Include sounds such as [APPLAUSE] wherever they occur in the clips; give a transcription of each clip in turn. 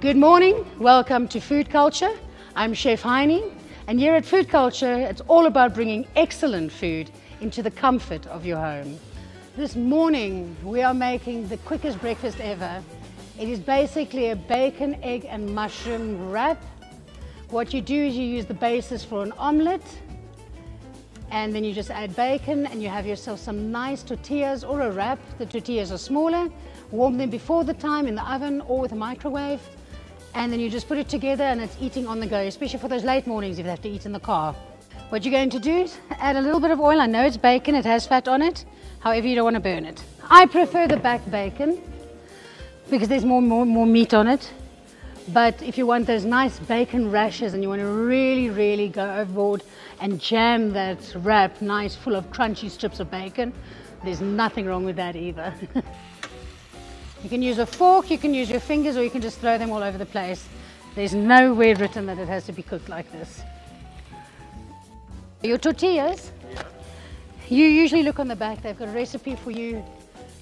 Good morning, welcome to Food Culcha. I'm Chef Heini, and here at Food Culcha, it's all about bringing excellent food into the comfort of your home. This morning, we are making the quickest breakfast ever. It is basically a bacon, egg, and mushroom wrap. What you do is you use the basis for an omelette, and then you just add bacon and you have yourself some nice tortillas or a wrap. The tortillas are smaller. Warm them before the time in the oven or with a microwave. And then you just put it together and it's eating on the go, especially for those late mornings if you have to eat in the car. What you're going to do is add a little bit of oil. I know it's bacon, it has fat on it. However, you don't want to burn it. I prefer the back bacon because there's more, more, more meat on it. But if you want those nice bacon rashes and you want to really, really go overboard and jam that wrap nice full of crunchy strips of bacon, there's nothing wrong with that either. [LAUGHS] you can use a fork, you can use your fingers, or you can just throw them all over the place. There's nowhere written that it has to be cooked like this. Your tortillas, you usually look on the back, they've got a recipe for you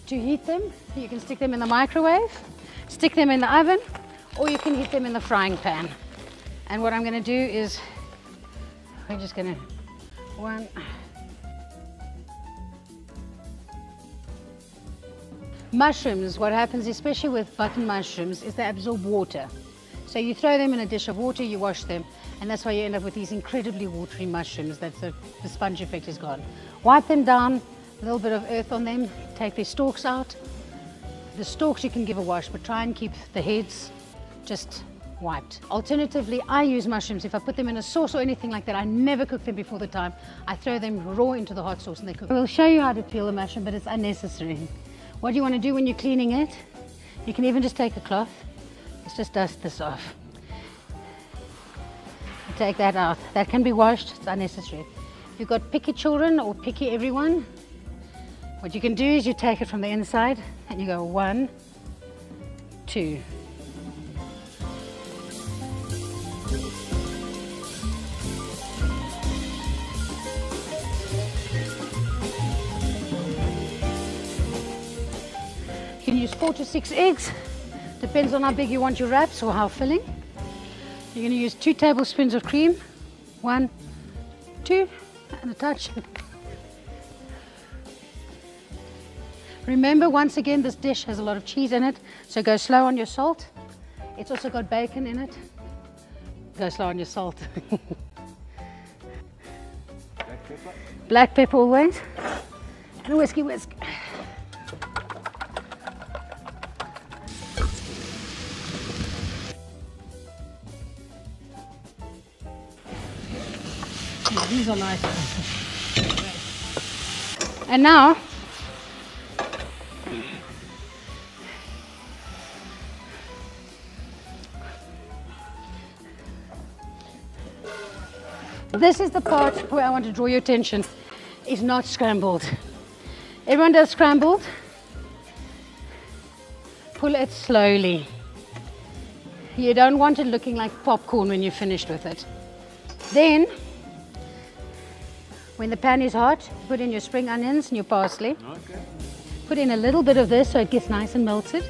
to heat them. You can stick them in the microwave, stick them in the oven, or you can heat them in the frying pan. And what I'm gonna do is, we're just gonna, one, Mushrooms, what happens, especially with button mushrooms, is they absorb water. So you throw them in a dish of water, you wash them, and that's why you end up with these incredibly watery mushrooms. That's the, the sponge effect is gone. Wipe them down, a little bit of earth on them, take their stalks out. The stalks you can give a wash, but try and keep the heads just wiped. Alternatively, I use mushrooms. If I put them in a sauce or anything like that, I never cook them before the time. I throw them raw into the hot sauce and they cook. We'll show you how to peel a mushroom, but it's unnecessary. What do you want to do when you're cleaning it, you can even just take a cloth. Let's just dust this off. Take that out. That can be washed, it's unnecessary. If you've got picky children or picky everyone, what you can do is you take it from the inside and you go one, two, use four to six eggs. Depends on how big you want your wraps or how filling. You're going to use two tablespoons of cream. One, two, and a touch. Remember, once again, this dish has a lot of cheese in it, so go slow on your salt. It's also got bacon in it. Go slow on your salt. Black pepper. Black pepper always. And a whiskey whisk. Ah, these are nice. And now, this is the part where I want to draw your attention. It's not scrambled. Everyone does scrambled. Pull it slowly. You don't want it looking like popcorn when you're finished with it. Then, when the pan is hot, put in your spring onions and your parsley. Okay. Put in a little bit of this so it gets nice and melted.